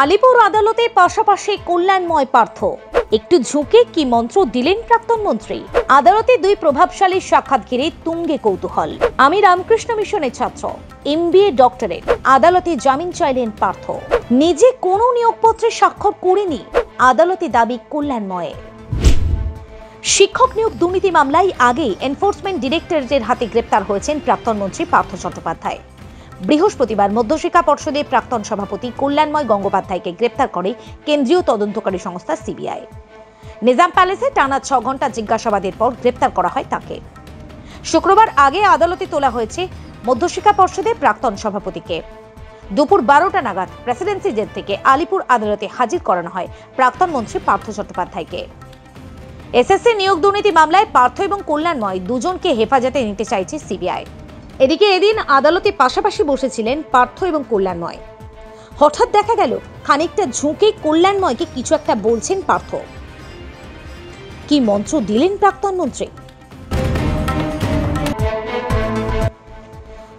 আলিপুর আদালতে পাশাপাশি কল্যাণময় পার্থ। একটু ঝুঁকে কি মন্ত্র দিলেন প্রাক্তন মন্ত্রী? আদালতে দুই প্রভাবশালী সাক্ষাৎ ঘিরে তুঙ্গে কৌতূহল। আমি রামকৃষ্ণ মিশনের ছাত্র, এমবিএ ডক্টরেট। আদালতে জামিন চাইলেন পার্থ। নিজে কোনো নিয়োগপত্রে স্বাক্ষর করেনি। আদালতে দাবি কল্যাণময়ে। শিক্ষক নিয়োগ দুর্নীতি মামলায় আগেই এনফোর্সমেন্ট ডিরেক্টরেটের হাতে গ্রেপ্তার হয়েছেন প্রাক্তন মন্ত্রী পার্থ চট্টোপাধ্যায়। বৃহস্পতিবার মধ্যশিক্ষা পর্ষদের প্রাক্তন সভাপতি কল্যাণময় গঙ্গোপাধ্যায়কে গ্রেপ্তার করে কেন্দ্রীয় তদন্তকারী সংস্থা সিবিআই। নিজাম প্যালেসে টানা ছ ঘণ্টা জিজ্ঞাসাবাদের পর গ্রেপ্তার করা হয় তাকে। শুক্রবার আগে আদালতে তোলা হয়েছে মধ্যশিক্ষা পর্ষদের প্রাক্তন সভাপতিকে। দুপুর বারোটা নাগাদ প্রেসিডেন্সি জেল থেকে আলিপুর আদালতে হাজির করানো হয় প্রাক্তন মন্ত্রী পার্থ চট্টোপাধ্যায়কে। এসএসসি নিয়োগ দুর্নীতি মামলায় পার্থ এবং কল্যাণময় দুজনকে হেফাজতে নিতে চাইছে সিবিআই। এদিকে এদিন আদালতে পাশাপাশি বসেছিলেন পার্থ এবং কল্যাণময়। হঠাৎ দেখা গেল, খানিকটা ঝুঁকে কল্যাণময়কে কিছু একটা বলছেন পার্থ। কি মন্ত্র দিলেন প্রাক্তন মন্ত্রী?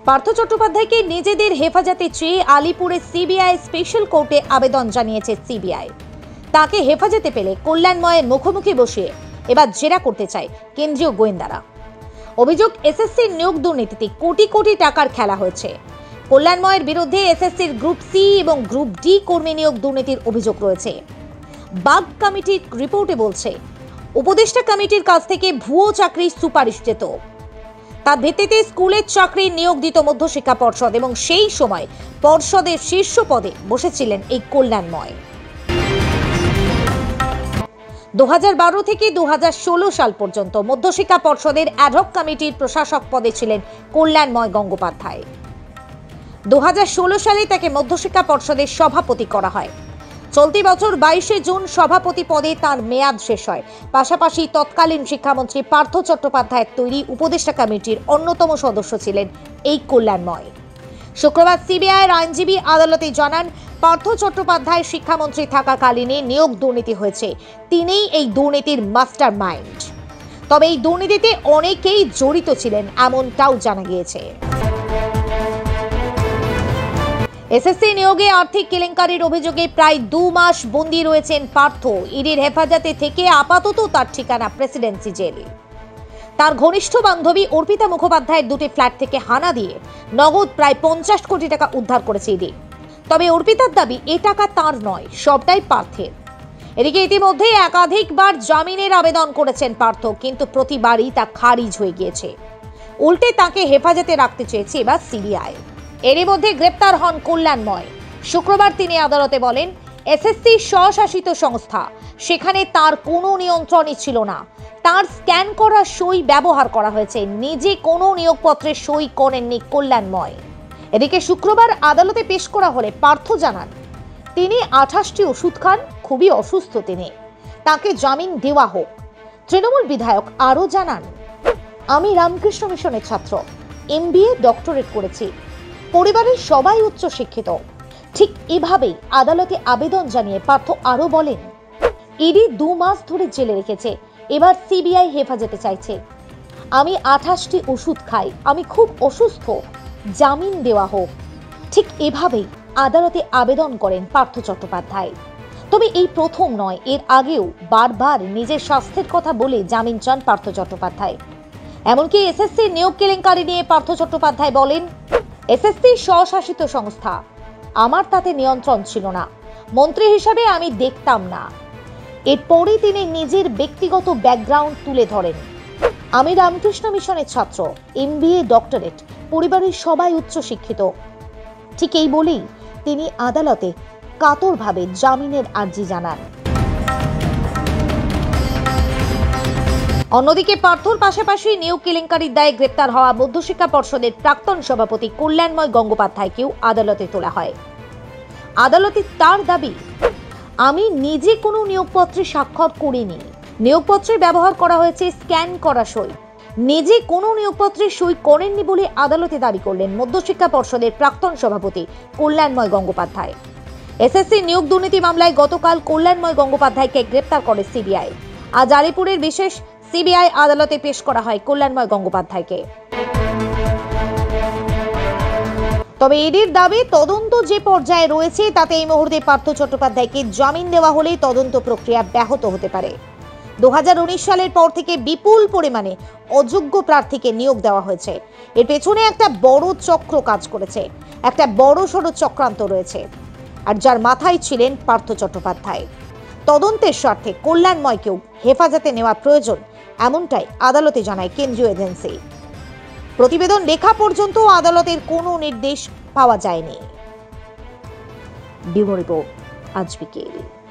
পার্থ চট্টোপাধ্যায়কে নিজেদের হেফাজতে চেয়ে আলিপুরে সিবিআই স্পেশাল কোর্টে আবেদন জানিয়েছে সিবিআই। তাকে হেফাজতে পেলে কল্যাণময়ের মুখোমুখি বসিয়ে এবার জেরা করতে চায় কেন্দ্রীয় গোয়েন্দারা। অভিযোগ এসএসসির নিয়োগ দুর্নীতিতে কোটি কোটি টাকার খেলা হয়েছে। কল্যাণময়ের বিরুদ্ধে এসএসসির গ্রুপ সি এবং গ্রুপ ডি কর্মী নিয়োগ দুর্নীতির অভিযোগ রয়েছে। বাগ কমিটির রিপোর্টে বলছে, উপদেষ্টা কমিটির কাছ থেকে ভুয়ো চাকরির সুপারিশ যেত। তার ভিত্তিতে স্কুলের চাকরি নিয়োগ দিত মধ্যশিক্ষা পর্ষদ এবং সেই সময় পর্ষদের শীর্ষ পদে বসেছিলেন এই কল্যাণময়। দু হাজার বারো থেকে দু হাজার ষোলো সাল পর্যন্ত মধ্যশিক্ষা পর্ষদের অ্যাডহক কমিটির প্রশাসক পদে ছিলেন কল্যাণময় গঙ্গোপাধ্যায়। দু সালে তাকে মধ্যশিক্ষা পর্ষদের সভাপতি করা হয়। চলতি বছর বাইশে জুন সভাপতি পদে তার মেয়াদ শেষ হয়। পাশাপাশি তৎকালীন শিক্ষামন্ত্রী পার্থ চট্টোপাধ্যায়ের তৈরি উপদেষ্টা কমিটির অন্যতম সদস্য ছিলেন এই কল্যাণময়। শুক্রবার সিবিআইয়ের আইনজীবী আদালতে জানান, পার্থ চট্টোপাধ্যায় শিক্ষামন্ত্রী থাকাকালীনে নিয়োগ দুর্নীতি হয়েছে। তিনিই এই দুর্নীতির মাস্টার মাইন্ড তবে এই দুর্নীতিতে অনেকেই জড়িত ছিলেন, এমনটাও জানা গিয়েছে। এসএসসি নিয়োগে আর্থিক কেলেঙ্কারির অভিযোগে প্রায় দু মাস বন্দী রয়েছেন পার্থ। ইডির হেফাজতে থেকে আপাতত তার ঠিকানা প্রেসিডেন্সি জেল। তার ঘনিষ্ঠ বান্ধবী অর্পিতা মুখোপাধ্যায়ের দুটি ফ্ল্যাট থেকে হানা দিয়ে নগদ প্রায় পঞ্চাশ কোটি টাকা উদ্ধার করেছে ইডি তবে অর্পিতার দাবি, এ টাকা তার নয়, সবটাই পার্থের। এদিকে ইতিমধ্যে একাধিকবার জামিনের আবেদন করেছেন পার্থ, কিন্তু প্রতিবারই তা খারিজ হয়ে গিয়েছে। উল্টে তাকে হেফাজতে রাখতে চেয়েছে এবার সিবিআই। এরই মধ্যে গ্রেপ্তার হন কল্যাণময়। শুক্রবার তিনি আদালতে বলেন এসএসসি স্বশাসিত সংস্থা। সেখানে তার কোনো নিয়ন্ত্রণই ছিল না। তার স্ক্যান করা সই ব্যবহার করা হয়েছে। নিজে কোনো নিয়োগপত্রে সই করেননি কল্যাণময়। এদিকে শুক্রবার আদালতে পেশ করা হলে পার্থ জানান, তিনি আঠাশটি ওষুধ খান, খুবই অসুস্থ তিনি। তাকে জামিন দেওয়া হোক। তৃণমূল বিধায়ক আরও জানান, আমি রামকৃষ্ণ মিশনের ছাত্র। এমবিএ ডক্টরেট করেছি। পরিবারের সবাই উচ্চ শিক্ষিত ঠিক এভাবেই আদালতে আবেদন জানিয়ে পার্থ আরও বলেন, ইডি দু মাস ধরে জেলে রেখেছে, এবার সিবিআই হেফাজতে চাইছে। আমি আঠাশটি ওষুধ খাই, আমি খুব অসুস্থ, জামিন দেওয়া হোক। ঠিক এভাবেই আদালতে আবেদন করেন পার্থ চট্টোপাধ্যায়। তবে এই প্রথম নয়, এর আগেও বারবার নিজের স্বাস্থ্যের কথা বলে জামিন চান পার্থ চট্টোপাধ্যায়। এমনকি এসএসসি নিয়োগ কেলেঙ্কারি নিয়ে পার্থ চট্টোপাধ্যায় বলেন এসএসসি স্বশাসিত সংস্থা আমার তাতে নিয়ন্ত্রণ ছিল না। মন্ত্রী হিসাবে আমি দেখতাম না। এরপরই তিনি নিজের ব্যক্তিগত ব্যাকগ্রাউন্ড তুলে ধরেন। আমি রামকৃষ্ণ মিশনের ছাত্র এম ডক্টরেট, পরিবারের সবাই উচ্চশিক্ষিত। ঠিক এই বলেই তিনি আদালতে কাতরভাবে জামিনের আর্জি জানান। অন্যদিকে পার্থর পাশাপাশি নিয়োগ কেলেঙ্কারির দায়ে গ্রেপ্তার হওয়া মধ্যশিক্ষা পর্ষদের প্রাক্তন সভাপতি কল্যাণময় গঙ্গোপাধ্যায়কেও আদালতে তোলা হয়। আদালতে তার দাবি, আমি নিজে কোনো নিয়োগপত্রে স্বাক্ষর করিনি। নিয়োগপত্রে ব্যবহার করা হয়েছে স্ক্যান করা সই। নিজে কোনো নিয়োগপত্রে সই করেননি বলে আদালতে দাবি করলেন মধ্যশিক্ষা পর্ষদের প্রাক্তন সভাপতি কল্যাণময় গঙ্গোপাধ্যায়। এসএসসি নিয়োগ দুর্নীতি মামলায় গতকাল কল্যাণময় গঙ্গোপাধ্যায়কে গ্রেপ্তার করে সিবিআই। আজ আলিপুরের বিশেষ সিবিআই আদালতে পেশ করা হয় কল্যাণময় গঙ্গোপাধ্যায়কে। তবে ইডির দাবি, তদন্ত যে পর্যায়ে রয়েছে, তাতে এই মুহূর্তে পার্থ চট্টোপাধ্যায়কে জামিন দেওয়া হলেই তদন্ত প্রক্রিয়া ব্যাহত হতে পারে। দুহাজার উনিশ সালের পর থেকে বিপুল পরিমাণে অযোগ্য প্রার্থীকে নিয়োগ দেওয়া হয়েছে। এর পেছনে একটা বড় চক্র কাজ করেছে, একটা বড় সড়ো চক্রান্ত রয়েছে। আর যার মাথায় ছিলেন পার্থ চট্টোপাধ্যায়। তদন্তের স্বার্থে কল্যাণময়কেও হেফাজতে নেওয়া প্রয়োজন এমনটাই আদালতে জানায় কেন্দ্রীয় এজেন্সি। প্রতিবেদন লেখা পর্যন্ত আদালতের কোনো নির্দেশ পাওয়া যায়নি। আজ বিকেল।